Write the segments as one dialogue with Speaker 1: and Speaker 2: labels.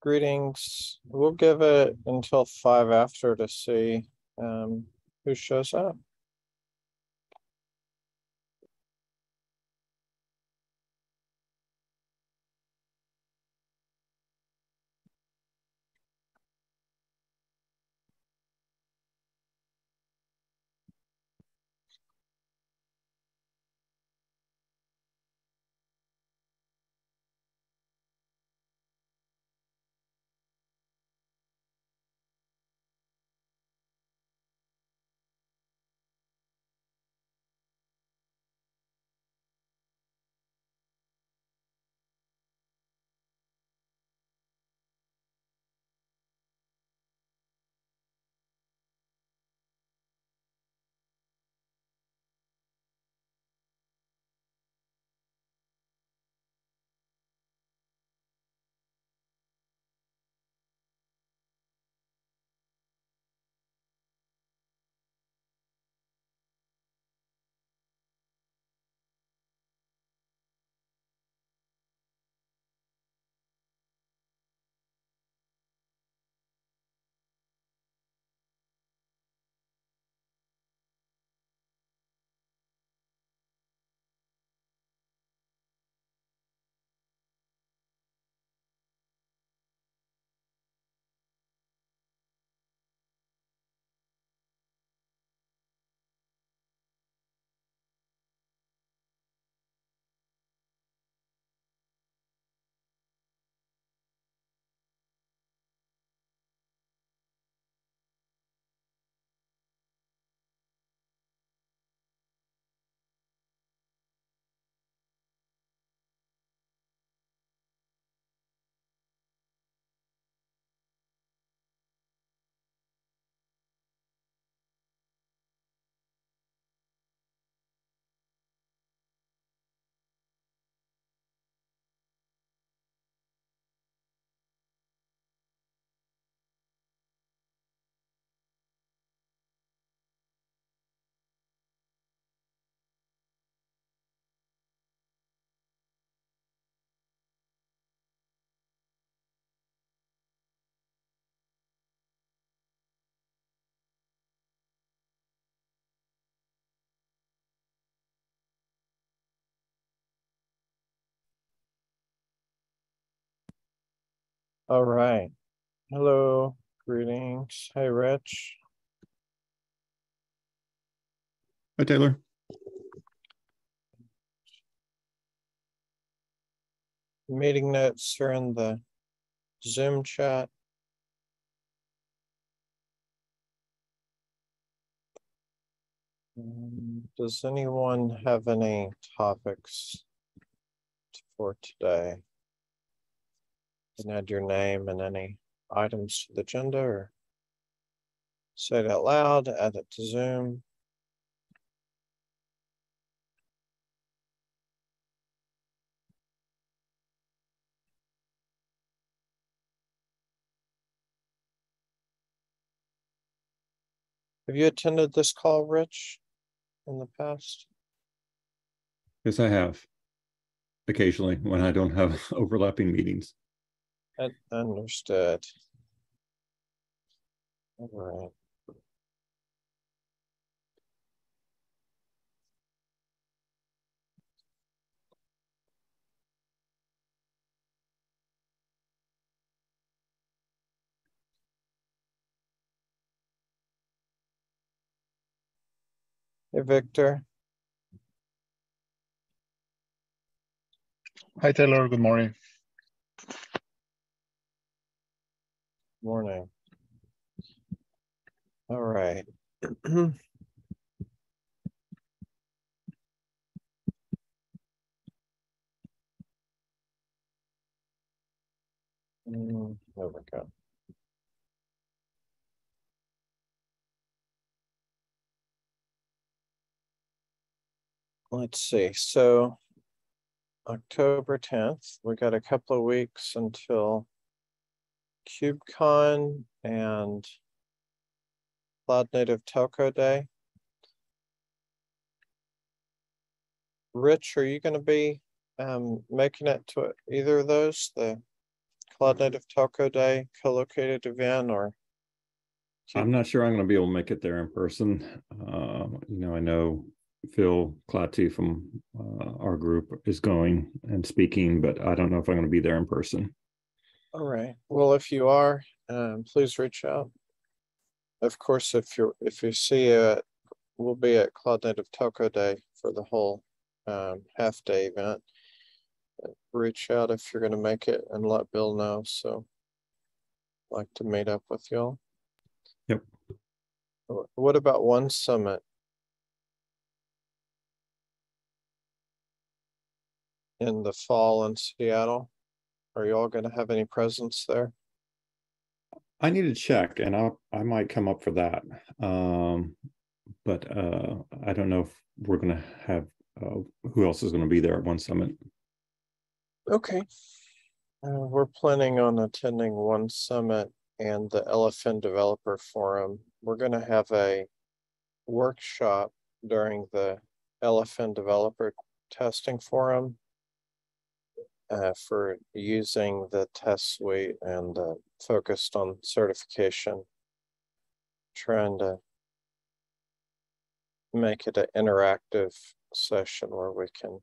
Speaker 1: Greetings. We'll give it until five after to see um, who shows up. All right. Hello, greetings. Hey, Rich.
Speaker 2: Hi, Taylor.
Speaker 1: Meeting notes are in the Zoom chat. Um, Does anyone have any topics for today? Can add your name and any items to the agenda or say it out loud, add it to Zoom. Have you attended this call, Rich, in the past?
Speaker 2: Yes, I have. Occasionally, when I don't have overlapping meetings.
Speaker 1: Un- Understood. All right. Hey, Victor.
Speaker 3: Hi, Taylor. Good morning.
Speaker 1: Morning. All right. Mm, There we go. Let's see, so October tenth, we got a couple of weeks until KubeCon and Cloud Native Telco Day. Rich, are you gonna be um making it to either of those, the Cloud Native Telco Day co-located event or?
Speaker 2: I'm not sure I'm gonna be able to make it there in person. Uh, you know, I know Phil Clatty from uh, our group is going and speaking, but I don't know if I'm gonna be there in person.
Speaker 1: All right, well, if you are, um, please reach out. Of course, if you're, if you see it, we'll be at Cloud Native Telco Day for the whole um half day event. Reach out if you're gonna make it and let Bill know, so. Like to meet up with y'all.
Speaker 2: Yep.
Speaker 1: What about One Summit? In the fall in Seattle? Are you all gonna have any presence there?
Speaker 2: I need to check and I, I might come up for that. Um, but, uh, I don't know if we're gonna have, uh, who else is gonna be there at one summit.
Speaker 1: Okay. Uh, we're planning on attending one summit and the LFN Developer Forum. We're gonna have a workshop during the LFN Developer Testing Forum uh, for using the test suite and uh, focused on certification. Trying to make it an interactive session where we can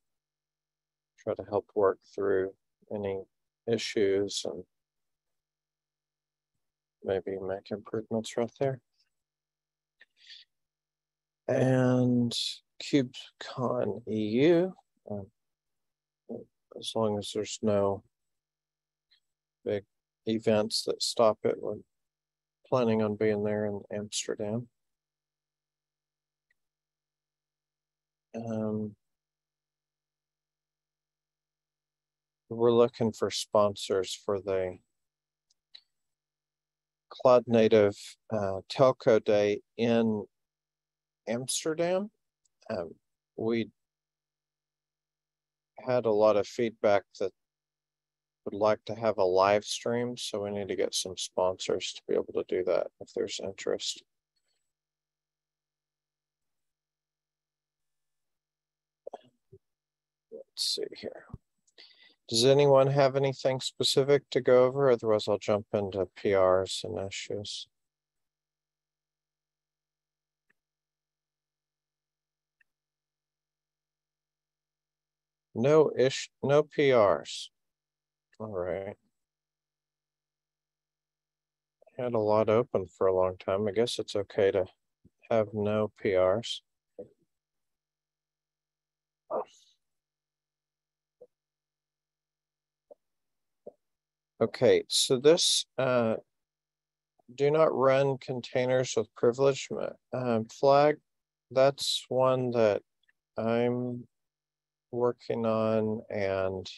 Speaker 1: try to help work through any issues and maybe make improvements right there. And KubeCon EU. um, As long as there's no big events that stop it, we're planning on being there in Amsterdam. Um, we're looking for sponsors for the Cloud Native uh, Telco Day in Amsterdam. Um, we had a lot of feedback that would like to have a live stream, so we need to get some sponsors to be able to do that if there's interest. Let's see here. Does anyone have anything specific to go over? Otherwise, I'll jump into PRs and issues. No ish, no PRs. All right. Had a lot open for a long time. I guess it's okay to have no PRs. Okay, so this, uh, do not run containers with privilege um, flag. That's one that I'm working on and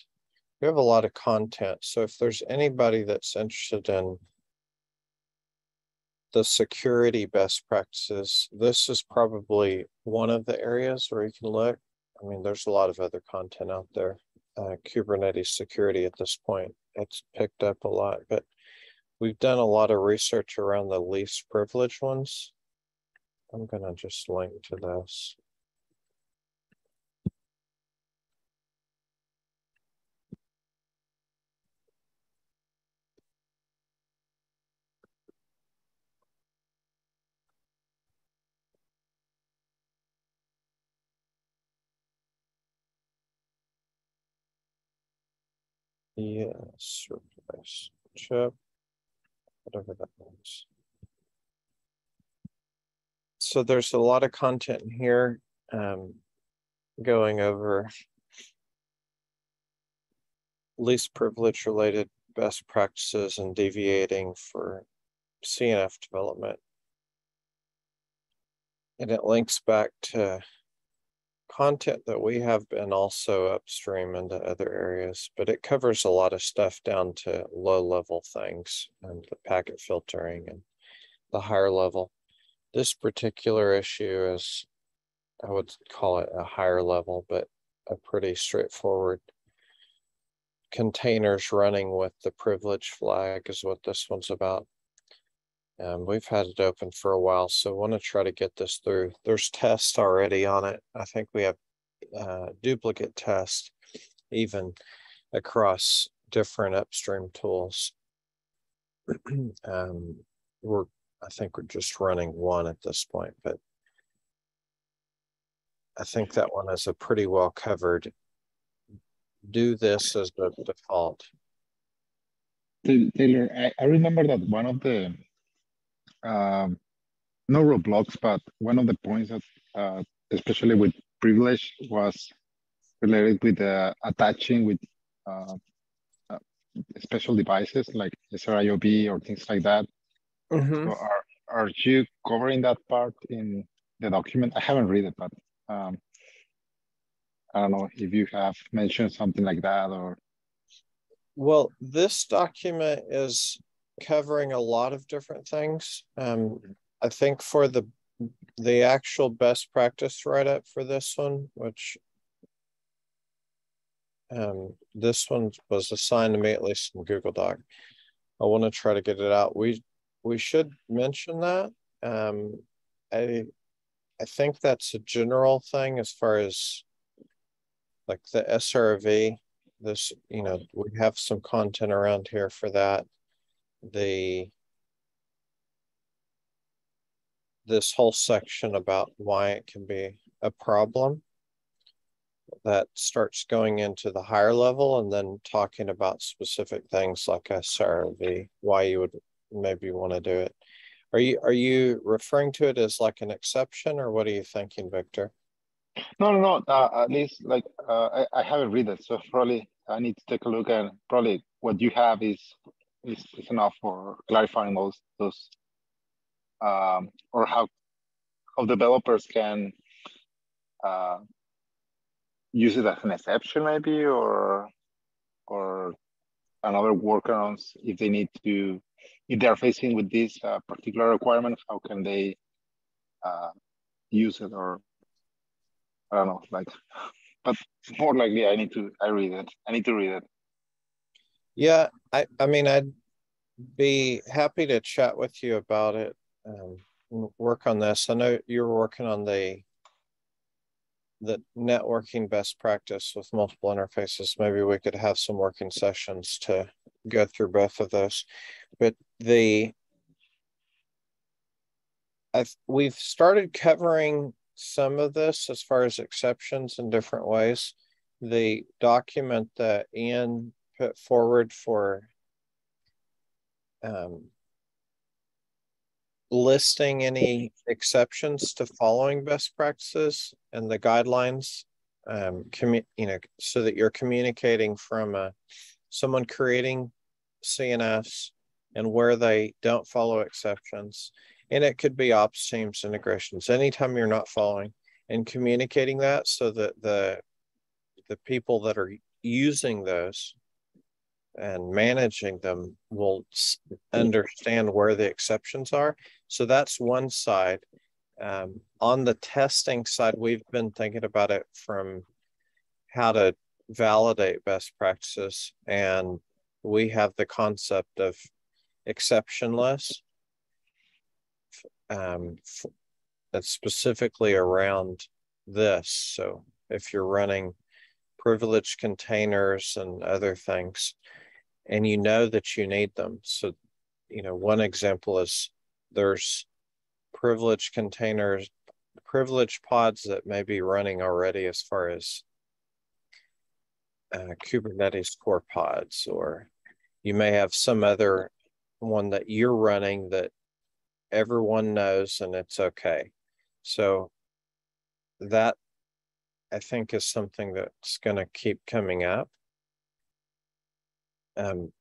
Speaker 1: we have a lot of content. So if there's anybody that's interested in the security best practices, this is probably one of the areas where you can look. I mean, there's a lot of other content out there. Uh, Kubernetes security at this point, it's picked up a lot, but we've done a lot of research around the least privileged ones. I'm gonna just link to this. Yes, replace chip. Whatever that means. So there's a lot of content here, um, going over. Least privilege related best practices and deviating for CNF development. And it links back to content that we have been also upstream into other areas, but it covers a lot of stuff down to low level things and the packet filtering and the higher level. This particular issue is, I would call it a higher level, but a pretty straightforward containers running with the privilege flag is what this one's about. Um, we've had it open for a while, so want to try to get this through. There's tests already on it. I think we have uh, duplicate tests even across different upstream tools. um, we're, I think we're just running one at this point, but I think that one is a pretty well covered. Do this as the default.
Speaker 3: Taylor, I, I remember that one of the um, no roadblocks, but one of the points that, uh, especially with privilege, was related with uh, attaching with uh, uh, special devices like SR-IOV or things like that. Mm -hmm. So are are you covering that part in the document? I haven't read it, but um, I don't know if you have mentioned something like that or.
Speaker 1: Well, this document is covering a lot of different things. Um, I think for the the actual best practice write up for this one, which um, this one was assigned to me at least in Google Doc. I want to try to get it out. We we should mention that. Um, I I think that's a general thing as far as like the SRV. This you know we have some content around here for that. The this whole section about why it can be a problem that starts going into the higher level and then talking about specific things like SRV, why you would maybe want to do it. Are you are you referring to it as like an exception or what are you thinking, Victor?
Speaker 3: No, no, no. Uh, at least like uh, I, I haven't read it, so probably I need to take a look and probably what you have is is, is enough for clarifying those those um, or how how developers can uh, use it as an exception maybe or or another workarounds if they need to if they're facing with this uh, particular requirement how can they uh, use it or I don't know like but more likely I need to I read it I need to read it.
Speaker 1: Yeah I I mean I'd be happy to chat with you about it um, work on this. I know you're working on the the networking best practice with multiple interfaces. Maybe we could have some working sessions to go through both of those. But the I've, we've started covering some of this as far as exceptions in different ways. The document that Ian put forward for um, listing any exceptions to following best practices and the guidelines um you know so that you're communicating from a, someone creating cns and where they don't follow exceptions. And it could be ops teams integrations anytime you're not following and communicating that so that the the people that are using those and managing them will understand where the exceptions are. So that's one side. Um, on the testing side, we've been thinking about it from how to validate best practices, and we have the concept of exceptionless. Um, that's specifically around this. So if you're running privileged containers and other things, and you know that you need them. So, you know, one example is there's privileged containers, privileged pods that may be running already as far as uh, Kubernetes core pods, or you may have some other one that you're running that everyone knows and it's okay. So that I think is something that's going to keep coming up um,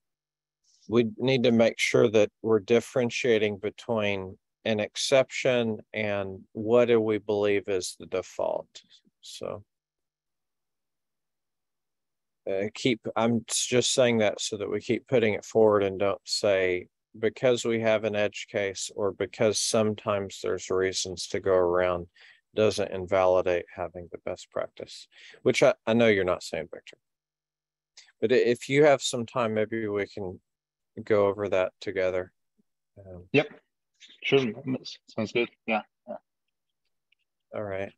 Speaker 1: we need to make sure that we're differentiating between an exception and what do we believe is the default. So uh, keep, I'm just saying that so that we keep putting it forward and don't say because we have an edge case or because sometimes there's reasons to go around doesn't invalidate having the best practice, which I, I know you're not saying, Victor. But if you have some time, maybe we can go over that together.
Speaker 3: Um, yep, sure. Sounds good. Yeah. yeah.
Speaker 1: All right.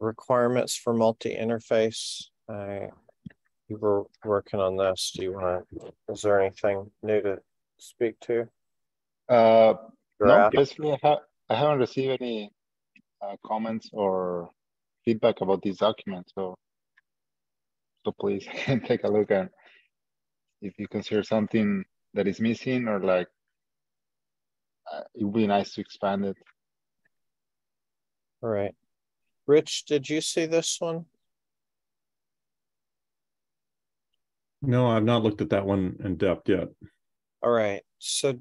Speaker 1: Requirements for multi-interface. I, you were working on this. Do you want to, is there anything new to speak to?
Speaker 3: Uh, no, basically, I have I haven't received any uh, comments or feedback about these documents, so so please take a look and if you consider something that is missing or like uh, it would be nice to expand it.
Speaker 1: All right. Rich, did you see this one?
Speaker 2: No, I've not looked at that one in depth yet.
Speaker 1: All right. So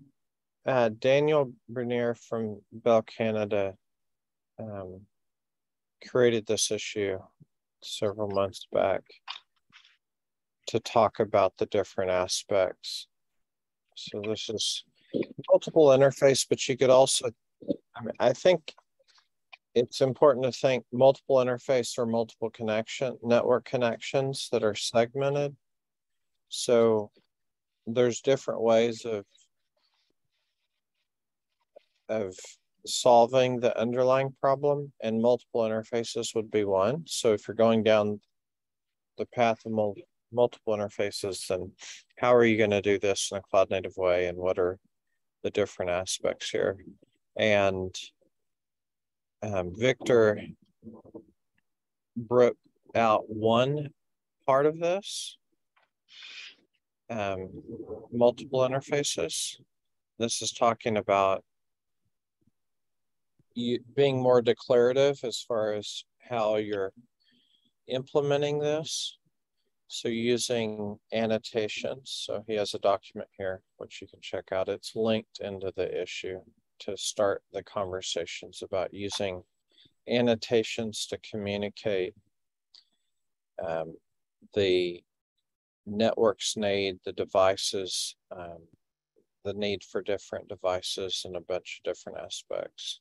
Speaker 1: uh, Daniel Bernier from Bell Canada um, created this issue several months back to talk about the different aspects. So this is multiple interface, but you could also, I mean, I think it's important to think multiple interface or multiple connection, network connections that are segmented. So there's different ways of of solving the underlying problem and multiple interfaces would be one. So if you're going down the path of mul multiple interfaces, then how are you going to do this in a cloud native way? And what are the different aspects here? And um, Victor broke out one part of this, um, multiple interfaces. This is talking about you being more declarative as far as how you're implementing this. So using annotations. So he has a document here, which you can check out. It's linked into the issue to start the conversations about using annotations to communicate um, the networks need, the devices, um, the need for different devices and a bunch of different aspects.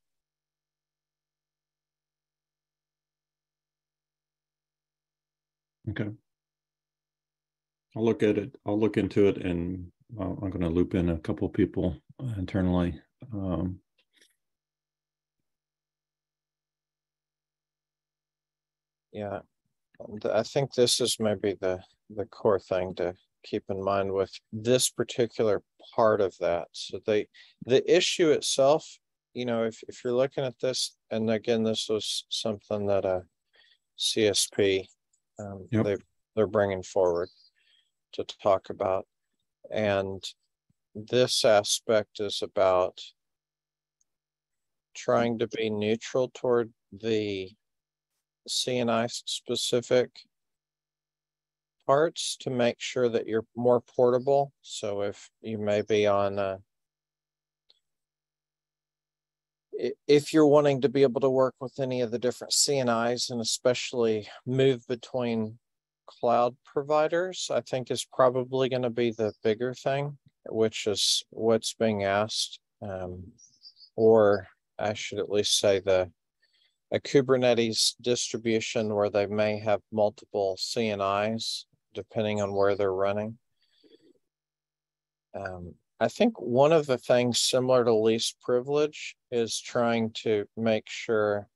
Speaker 2: Okay. I'll look at it. I'll look into it and uh, I'm going to loop in a couple people internally. Um,
Speaker 1: Yeah, I think this is maybe the, the core thing to keep in mind with this particular part of that. So the the issue itself, you know, if, if you're looking at this, and again, this was something that a CSP, um,
Speaker 2: Yep.
Speaker 1: they, they're bringing forward to talk about. And this aspect is about trying to be neutral toward the CNI specific parts to make sure that you're more portable. So if you may be on a i- if you're wanting to be able to work with any of the different CNIs and especially move between cloud providers, I think is probably going to be the bigger thing, which is what's being asked. Um, or I should at least say the a Kubernetes distribution where they may have multiple CNIs depending on where they're running. Um, I think one of the things similar to least privilege is trying to make sure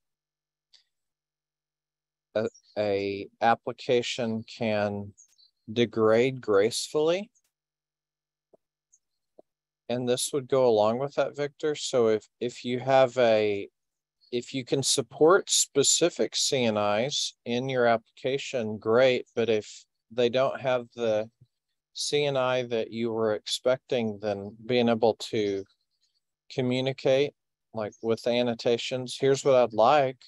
Speaker 1: a, a application can degrade gracefully. And this would go along with that, Victor. So if, if you have a, if you can support specific CNIs in your application, great. But if they don't have the CNI that you were expecting, than being able to communicate like with annotations, here's what I'd like.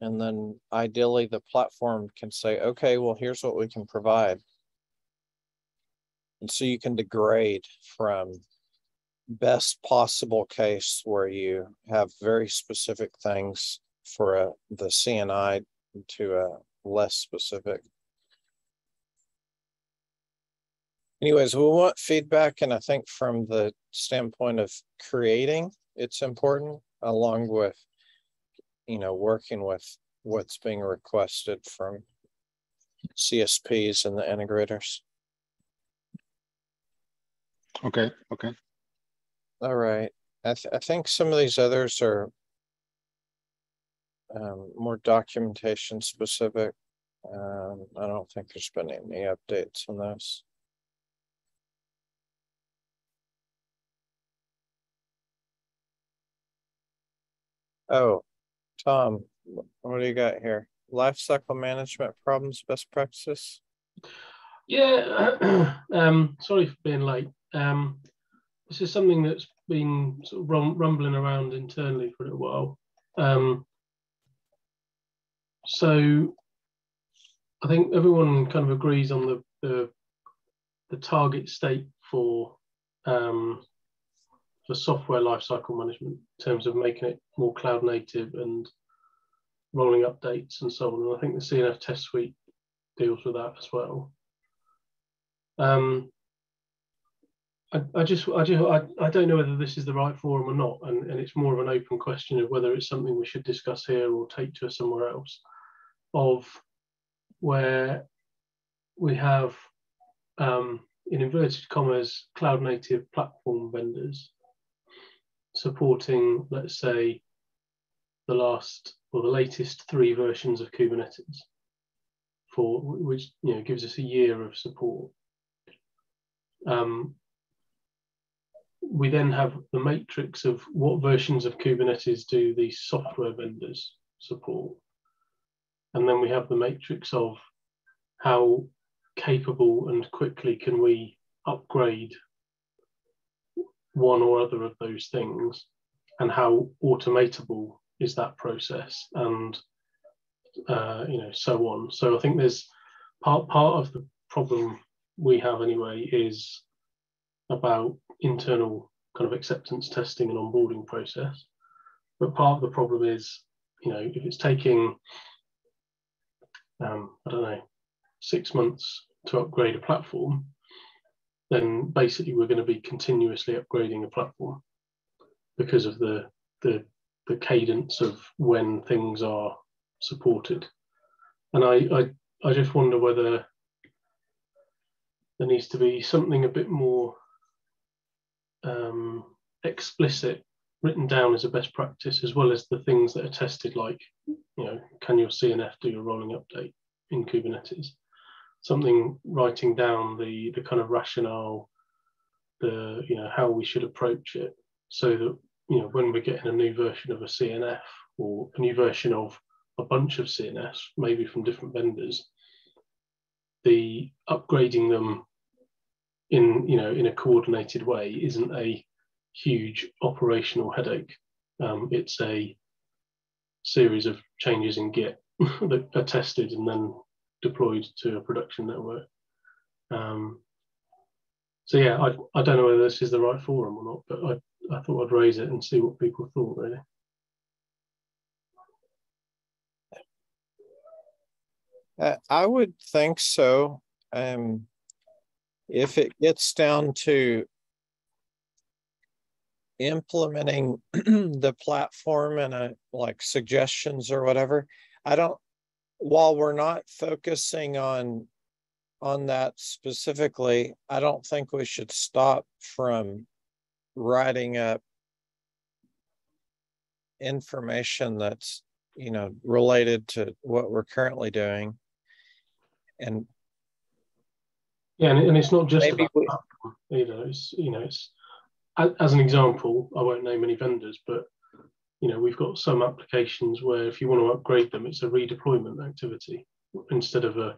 Speaker 1: And then ideally the platform can say, okay, well, here's what we can provide. And so you can degrade from best possible case where you have very specific things for a, the CNI to a less specific. Anyways, we want feedback, and I think from the standpoint of creating, it's important along with, you know, working with what's being requested from CSPs and the integrators.
Speaker 3: Okay, okay.
Speaker 1: All right, I, th- I think some of these others are um, more documentation specific. Um, I don't think there's been any updates on this. Oh, Tom, what do you got here? Life cycle management problems, best practices?
Speaker 4: Yeah, um, sorry for being late. Um, this is something that's been sort of rumbling around internally for a while. Um, so I think everyone kind of agrees on the the, the target state for um, for software lifecycle management in terms of making it more cloud native and rolling updates and so on. And I think the CNF test suite deals with that as well. Um, I, I just, I just, I, I don't know whether this is the right forum or not, and, and it's more of an open question of whether it's something we should discuss here or take to somewhere else. Of where we have, um, in inverted commas, cloud native platform vendors supporting, let's say, the last or the latest three versions of Kubernetes, for which you know gives us a year of support. Um, we then have the matrix of what versions of Kubernetes do these software vendors support. And then we have the matrix of how capable and quickly can we upgrade one or other of those things and how automatable is that process and uh, you know so on. So i think there's part part of the problem we have anyway is about internal kind of acceptance testing and onboarding process. But part of the problem is you know if it's taking um, i don't know six months to upgrade a platform then basically we're going to be continuously upgrading a platform because of the the the cadence of when things are supported. And I I, I just wonder whether there needs to be something a bit more um, explicit written down as a best practice as well as the things that are tested like you know can your cnf do a rolling update in kubernetes something writing down the the kind of rationale, the you know how we should approach it, so that you know when we're getting a new version of a CNF or a new version of a bunch of CNFs, maybe from different vendors, the upgrading them in you know in a coordinated way isn't a huge operational headache. Um, it's a series of changes in Git that are tested and then deployed to a production network. Um, so yeah, I, I don't know whether this is the right forum or not, but I, I thought I'd raise it and see what people thought really.
Speaker 1: Uh, I would think so. Um, if it gets down to implementing the platform and a, like suggestions or whatever, I don't while we're not focusing on on that specifically, I don't think we should stop from writing up information that's you know related to what we're currently doing. And
Speaker 4: yeah and, and it's not just about
Speaker 1: we,
Speaker 4: you know it's you know it's as an example i won't name any vendors but you know, we've got some applications where if you want to upgrade them, it's a redeployment activity instead of a,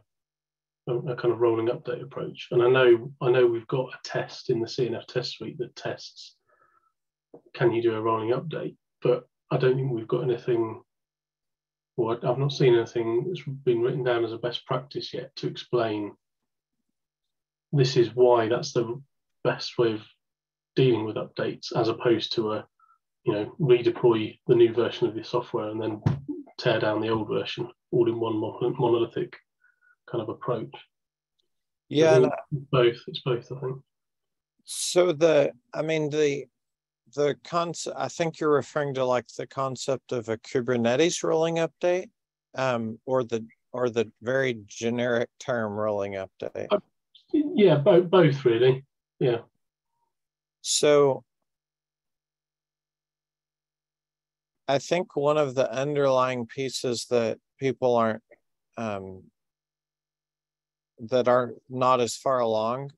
Speaker 4: a, a, kind of rolling update approach. And I know I know we've got a test in the CNF test suite that tests can you do a rolling update, but I don't think we've got anything or I've not seen anything that's been written down as a best practice yet to explain this is why that's the best way of dealing with updates as opposed to a you know, redeploy the new version of your software and then tear down the old version all in one monolithic kind of approach.
Speaker 1: Yeah,
Speaker 4: so both. It's both, I think.
Speaker 1: So the, I mean, the the concept. I think you're referring to like the concept of a Kubernetes rolling update, um, or the or the very generic term rolling update. Uh,
Speaker 4: yeah, both both really. Yeah.
Speaker 1: So I think one of the underlying pieces that people aren't um, that are not as far along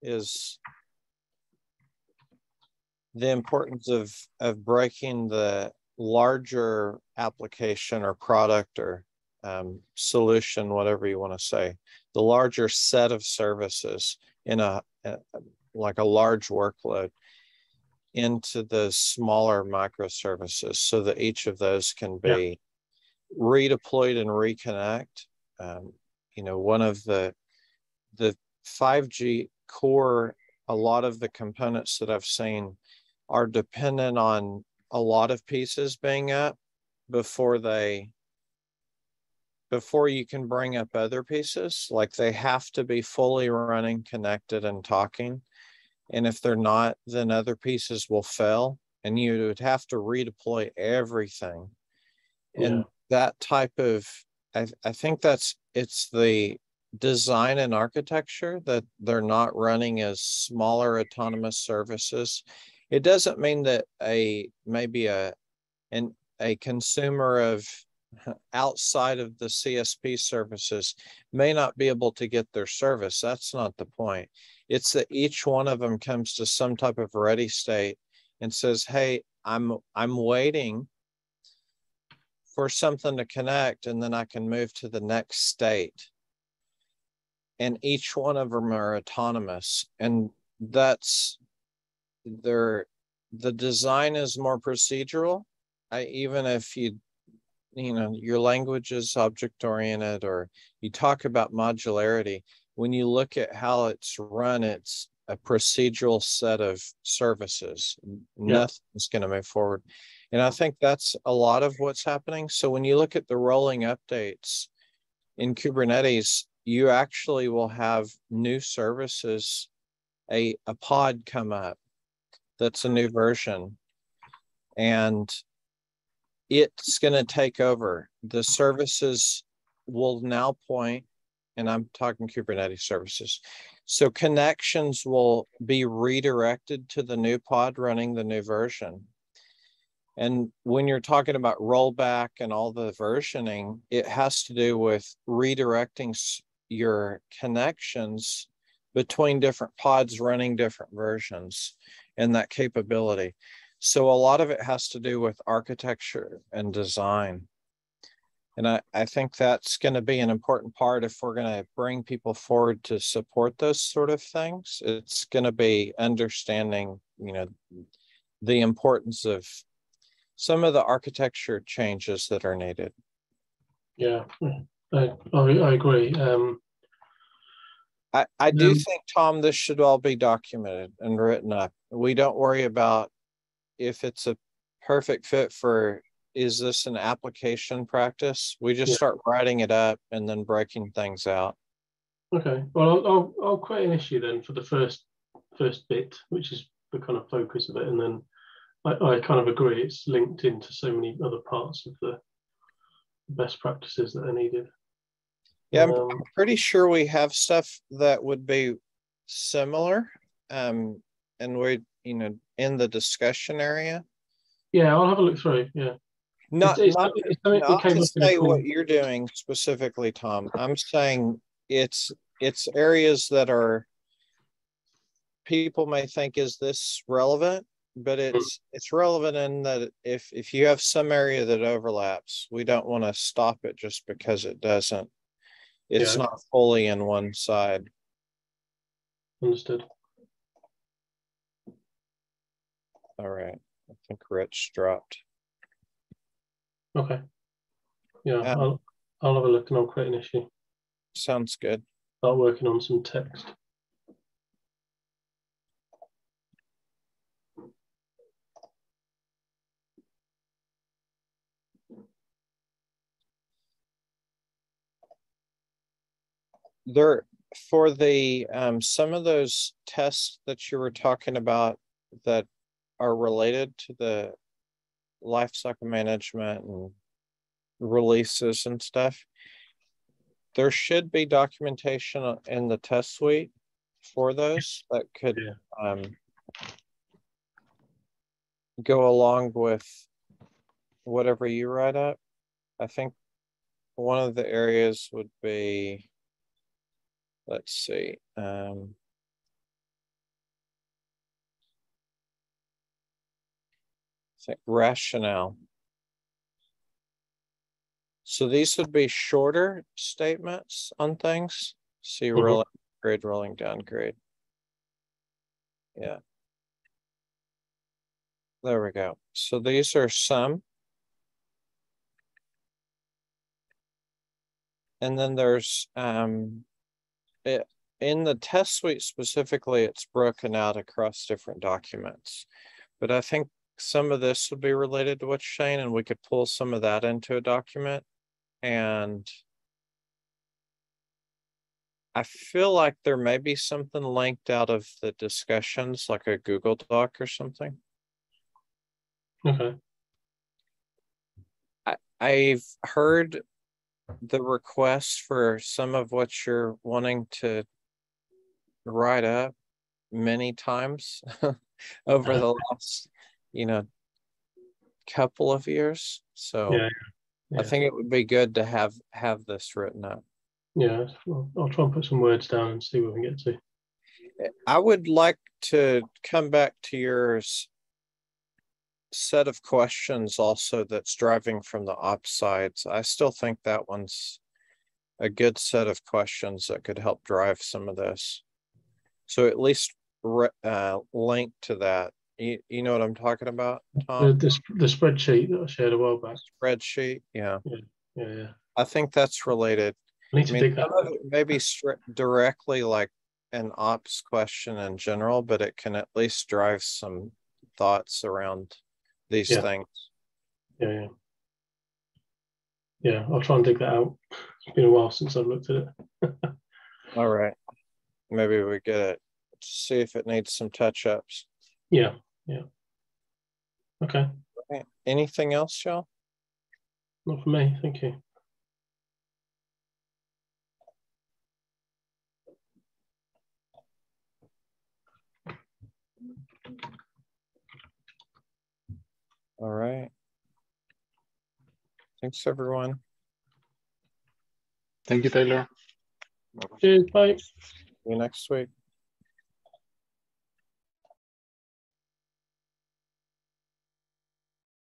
Speaker 1: is the importance of of breaking the larger application or product or um, solution, whatever you want to say, the larger set of services in a, a like a large workload into the smaller microservices so that each of those can be yeah. redeployed and reconnect. Um, you know, one of the the 5G core, a lot of the components that I've seen are dependent on a lot of pieces being up before they before you can bring up other pieces like they have to be fully running connected and talking and if they're not then other pieces will fail and you would have to redeploy everything yeah. and that type of I, I think that's it's the design and architecture that they're not running as smaller autonomous services it doesn't mean that a maybe a an a consumer of outside of the CSP services may not be able to get their service. That's not the point. It's that each one of them comes to some type of ready state and says, "Hey, I'm I'm waiting for something to connect and then I can move to the next state." And each one of them are autonomous and that's they're the design is more procedural. I, even if you you know your language is object oriented or you talk about modularity when you look at how it's run it's a procedural set of services. Yeah. nothing's going to move forward. And i think that's a lot of what's happening. So when you look at the rolling updates in kubernetes you actually will have new services a, a pod come up that's a new version. And it's going to take over. The services will now point and i'm talking kubernetes services. So connections will be redirected to the new pod running the new version. And when you're talking about rollback and all the versioning it has to do with redirecting your connections between different pods running different versions and that capability. So a lot of it has to do with architecture and design. And I, I think that's going to be an important part if we're going to bring people forward to support those sort of things. It's going to be understanding, you know, the importance of some of the architecture changes that are needed.
Speaker 4: Yeah, I, I, I agree. Um,
Speaker 1: I, I do think, Tom, this should all be documented and written up. We don't worry about if it's a perfect fit for is this an application practice? We just yeah. start writing it up and then breaking things out.
Speaker 4: Okay. Well, I'll, I'll, I'll create an issue then for the first first bit, which is the kind of focus of it, and then I, I kind of agree it's linked into so many other parts of the best practices that are needed.
Speaker 1: Yeah, I'm, um, I'm pretty sure we have stuff that would be similar. Um, and we're, you know, in the discussion area.
Speaker 4: Yeah, I'll have a look through. Yeah.
Speaker 1: Not, it's, not, it's, not to say what you're doing specifically, Tom. I'm saying it's it's areas that are people may think is this relevant, but hmm. it's it's relevant in that if if you have some area that overlaps, we don't want to stop it just because it doesn't. It's yeah. not fully in one side.
Speaker 4: Understood.
Speaker 1: All right. I think Rich dropped.
Speaker 4: Okay. Yeah, I'll, I'll have a look and I'll create an issue.
Speaker 1: Sounds good.
Speaker 4: Start working on some text.
Speaker 1: there for the um, some of those tests that you were talking about that are related to the lifecycle management and releases and stuff there should be documentation in the test suite for those that could yeah. um, go along with whatever you write up i think one of the areas would be let's see, um. Think rationale. So these would be shorter statements on things. See
Speaker 4: Mhm.
Speaker 1: rolling, grade, rolling, downgrade. Yeah. There we go. So these are some. And then there's, um, it, in the test suite specifically, it's broken out across different documents. But I think some of this would be related to what you're and we could pull some of that into a document. And I feel like there may be something linked out of the discussions, like a Google Doc or something.
Speaker 4: Okay.
Speaker 1: I, I've heard the request for some of what you're wanting to write up many times over the last, you know, couple of years. So
Speaker 4: Yeah.
Speaker 1: I
Speaker 4: yeah.
Speaker 1: think it would be good to have have this written up.
Speaker 4: Yeah. I'll, I'll try and put some words down and see where we can get to.
Speaker 1: I would like to come back to yours set of questions also that's driving from the ops sides. I still think that one's a good set of questions that could help drive some of this. So at least re- uh, link to that. You, you know what I'm talking about,
Speaker 4: The,
Speaker 1: Tom?
Speaker 4: the, the spreadsheet that I shared a while back.
Speaker 1: Spreadsheet, yeah.
Speaker 4: Yeah. Yeah.
Speaker 1: I think that's related.
Speaker 4: I need
Speaker 1: I
Speaker 4: to
Speaker 1: mean,
Speaker 4: dig that.
Speaker 1: some of it may be stri- directly like an ops question in general, but it can at least drive some thoughts around these
Speaker 4: Yeah.
Speaker 1: things.
Speaker 4: Yeah. Yeah. Yeah. I'll try and dig that out. It's been a while since I've looked at it.
Speaker 1: All right. Maybe we get it. See if it needs some touch ups.
Speaker 4: Yeah. Yeah. Okay.
Speaker 1: Anything else, Joe?
Speaker 4: Not for me. Thank you.
Speaker 1: All right. Thanks, everyone.
Speaker 3: Thank you, Taylor.
Speaker 4: Cheers. Bye.
Speaker 1: See you next week.